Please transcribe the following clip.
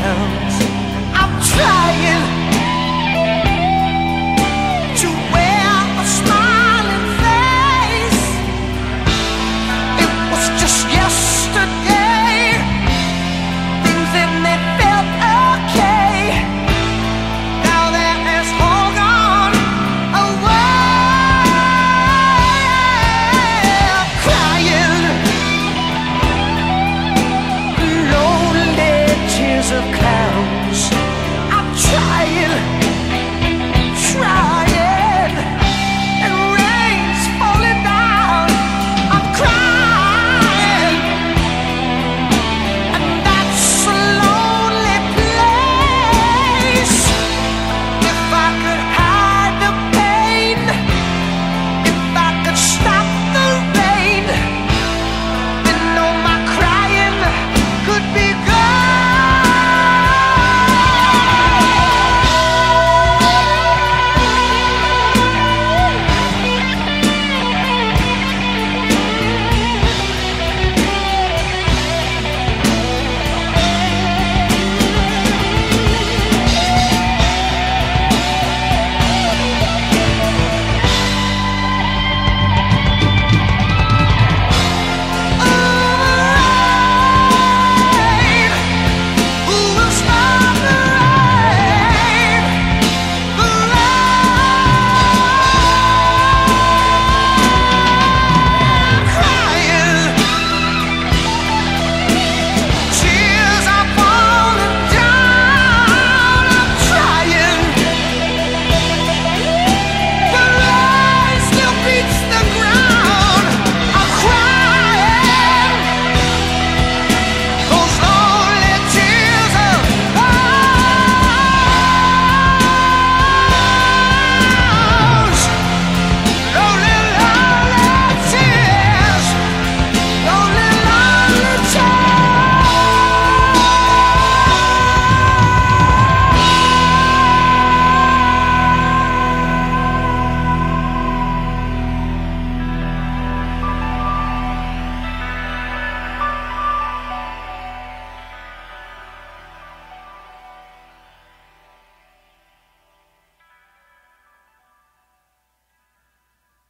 down